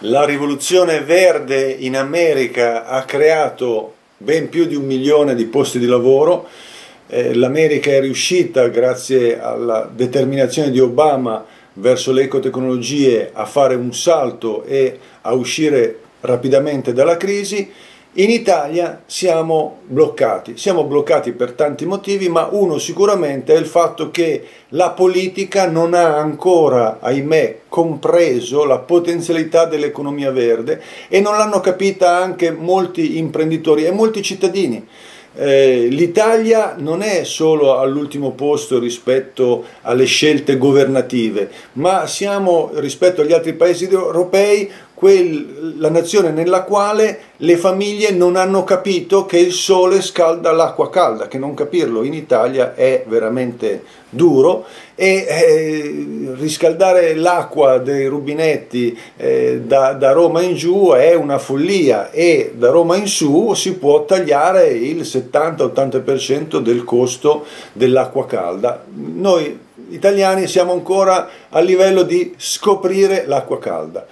La rivoluzione verde in America ha creato ben più di un milione di posti di lavoro. Eh, L'America è riuscita, grazie alla determinazione di Obama verso le ecotecnologie, a fare un salto e a uscire rapidamente dalla crisi. In Italia siamo bloccati, siamo bloccati per tanti motivi, ma uno sicuramente è il fatto che la politica non ha ancora, ahimè, compreso la potenzialità dell'economia verde e non l'hanno capita anche molti imprenditori e molti cittadini. Eh, L'Italia non è solo all'ultimo posto rispetto alle scelte governative, ma siamo rispetto agli altri paesi europei quel, la nazione nella quale le famiglie non hanno capito che il sole scalda l'acqua calda, che non capirlo in Italia è veramente duro e eh, riscaldare l'acqua dei rubinetti eh, da, da, Roma in giù è una follia e da Roma in su si può tagliare il 70-80% del costo dell'acqua calda. Noi italiani siamo ancora a livello di scoprire l'acqua calda.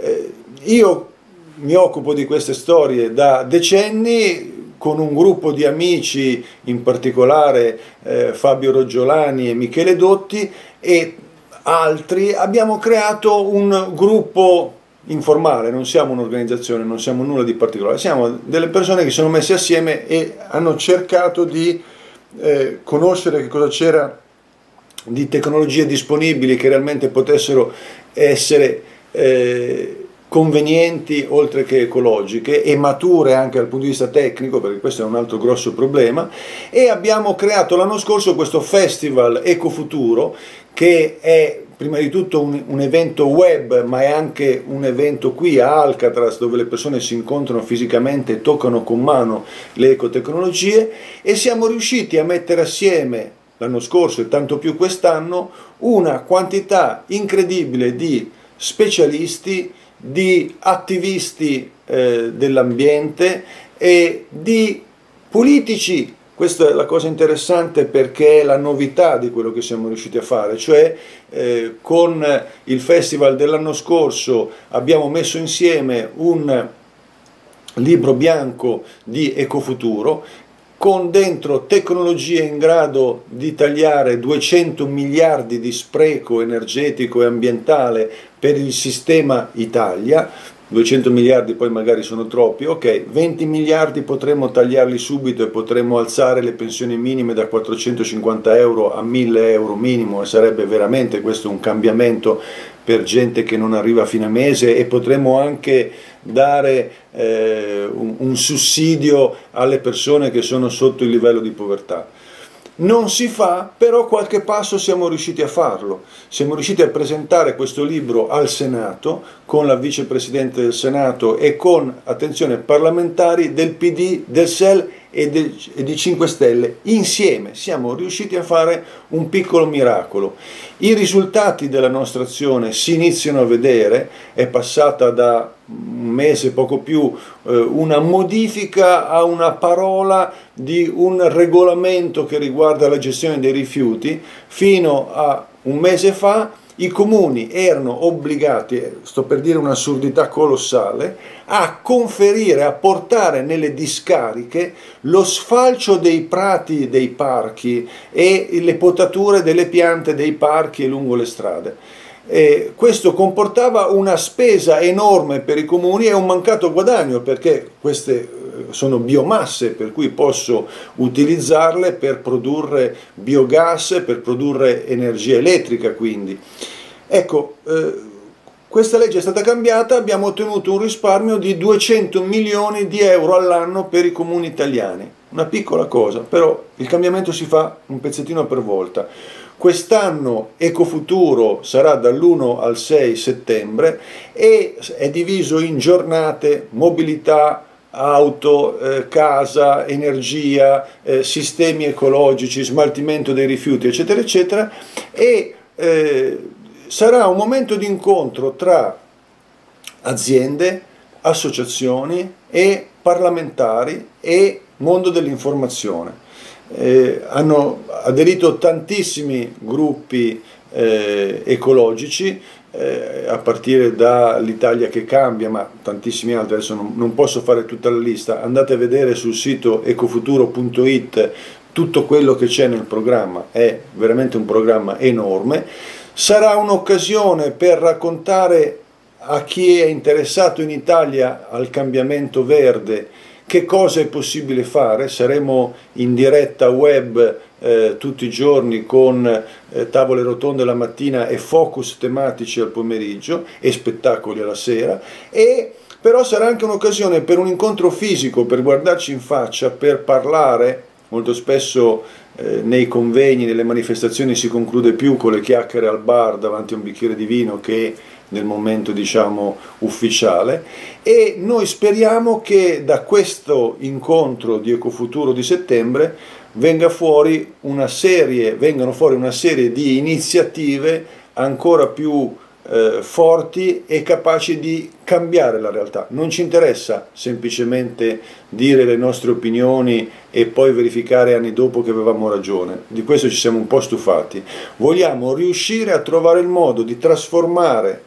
Eh, io mi occupo di queste storie da decenni con un gruppo di amici, in particolare eh, Fabio Roggiolani e Michele Dotti e altri, abbiamo creato un gruppo informale, non siamo un'organizzazione, non siamo nulla di particolare, siamo delle persone che sono messe assieme e hanno cercato di eh, conoscere che cosa c'era di tecnologie disponibili che realmente potessero essere eh, convenienti oltre che ecologiche e mature anche dal punto di vista tecnico, perché questo è un altro grosso problema, e abbiamo creato l'anno scorso questo festival Ecofuturo che è prima di tutto un, un, evento web, ma è anche un evento qui a Alcatraz dove le persone si incontrano fisicamente e toccano con mano le ecotecnologie. E siamo riusciti a mettere assieme l'anno scorso e tanto più quest'anno una quantità incredibile di specialisti, di attivisti eh, dell'ambiente e di politici. Questa è la cosa interessante perché è la novità di quello che siamo riusciti a fare, cioè eh, con il festival dell'anno scorso abbiamo messo insieme un libro bianco di ecofuturo con dentro tecnologie in grado di tagliare 200 miliardi di spreco energetico e ambientale per il sistema Italia, 200 miliardi poi magari sono troppi, ok, 20 miliardi potremmo tagliarli subito e potremmo alzare le pensioni minime da 450 euro a 1000 euro minimo e sarebbe veramente questo un cambiamento per gente che non arriva a fine mese e potremmo anche dare eh, un, un sussidio alle persone che sono sotto il livello di povertà. Non si fa, però qualche passo siamo riusciti a farlo. Siamo riusciti a presentare questo libro al Senato con la vicepresidente del Senato e con, attenzione, parlamentari del PD, del SEL e, de, e di 5 Stelle. Insieme siamo riusciti a fare un piccolo miracolo. I risultati della nostra azione si iniziano a vedere, è passata da un mese, poco più, eh, una modifica a una parola di un regolamento che riguarda la gestione dei rifiuti, fino a un mese fa i comuni erano obbligati, sto per dire un'assurdità colossale, a conferire, a portare nelle discariche lo sfalcio dei prati dei parchi e le potature delle piante dei parchi e lungo le strade. E questo comportava una spesa enorme per i comuni e un mancato guadagno perché queste sono biomasse per cui posso utilizzarle per produrre biogas, per produrre energia elettrica quindi. Ecco, eh, questa legge è stata cambiata, abbiamo ottenuto un risparmio di 200 milioni di euro all'anno per i comuni italiani. Una piccola cosa, però il cambiamento si fa un pezzettino per volta. Quest'anno Ecofuturo sarà dall'1 al 6 settembre e è diviso in giornate, mobilità, auto, eh, casa, energia, eh, sistemi ecologici, smaltimento dei rifiuti, eccetera, eccetera, e eh, sarà un momento di incontro tra aziende, associazioni e parlamentari e mondo dell'informazione. Eh, hanno aderito tantissimi gruppi eh, ecologici, eh, a partire dall'Italia che cambia, ma tantissimi altri, adesso non, non posso fare tutta la lista, andate a vedere sul sito ecofuturo.it tutto quello che c'è nel programma, è veramente un programma enorme, sarà un'occasione per raccontare a chi è interessato in Italia al cambiamento verde che cosa è possibile fare, saremo in diretta web eh, tutti i giorni con eh, tavole rotonde la mattina e focus tematici al pomeriggio e spettacoli alla sera. E però sarà anche un'occasione per un incontro fisico, per guardarci in faccia, per parlare, molto spesso eh, nei convegni, nelle manifestazioni si conclude più con le chiacchiere al bar davanti a un bicchiere di vino che nel momento diciamo ufficiale e noi speriamo che da questo incontro di Ecofuturo di settembre venga fuori serie, vengano fuori una serie di iniziative ancora più eh, forti e capaci di cambiare la realtà. Non ci interessa semplicemente dire le nostre opinioni e poi verificare anni dopo che avevamo ragione. Di questo ci siamo un po' stufati. Vogliamo riuscire a trovare il modo di trasformare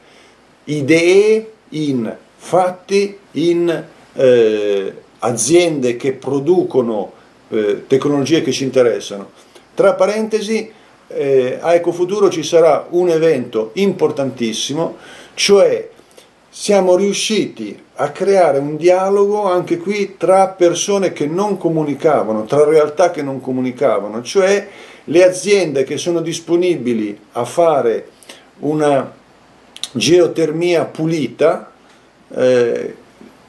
idee in fatti, in eh, aziende che producono eh, tecnologie che ci interessano. Tra parentesi, eh, a Ecofuturo ci sarà un evento importantissimo, cioè siamo riusciti a creare un dialogo anche qui tra persone che non comunicavano, tra realtà che non comunicavano, cioè le aziende che sono disponibili a fare una geotermia pulita, eh,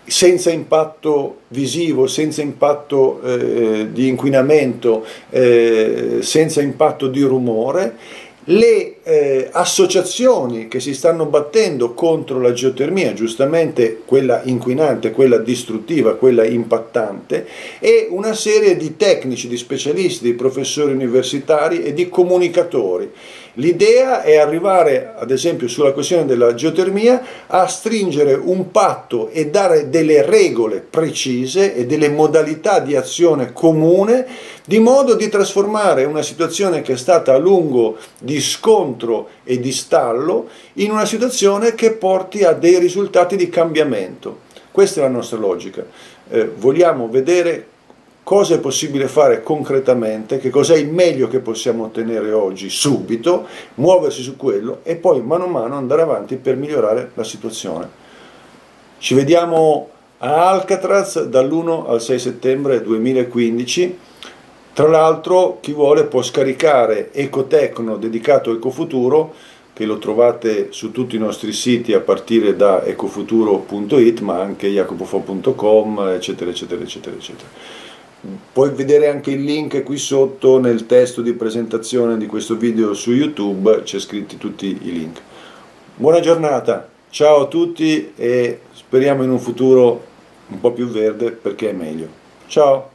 senza impatto visivo, senza impatto eh, di inquinamento, eh, senza impatto di rumore, le eh, associazioni che si stanno battendo contro la geotermia, giustamente quella inquinante, quella distruttiva, quella impattante, e una serie di tecnici, di specialisti, di professori universitari e di comunicatori. L'idea è arrivare, ad esempio, sulla questione della geotermia, a stringere un patto e dare delle regole precise e delle modalità di azione comune, di modo di trasformare una situazione che è stata a lungo di scontro e di stallo in una situazione che porti a dei risultati di cambiamento. Questa è la nostra logica. Eh, vogliamo vedere cosa è possibile fare concretamente, che cos'è il meglio che possiamo ottenere oggi, subito, muoversi su quello e poi mano a mano andare avanti per migliorare la situazione. Ci vediamo a Alcatraz dall'1 al 6 settembre 2015. Tra l'altro chi vuole può scaricare Ecotecno dedicato a Ecofuturo che lo trovate su tutti i nostri siti a partire da ecofuturo.it ma anche jacopofo.com eccetera eccetera eccetera eccetera. Puoi vedere anche il link qui sotto nel testo di presentazione di questo video su YouTube, c'è scritti tutti i link. Buona giornata, ciao a tutti e speriamo in un futuro un po' più verde perché è meglio. Ciao!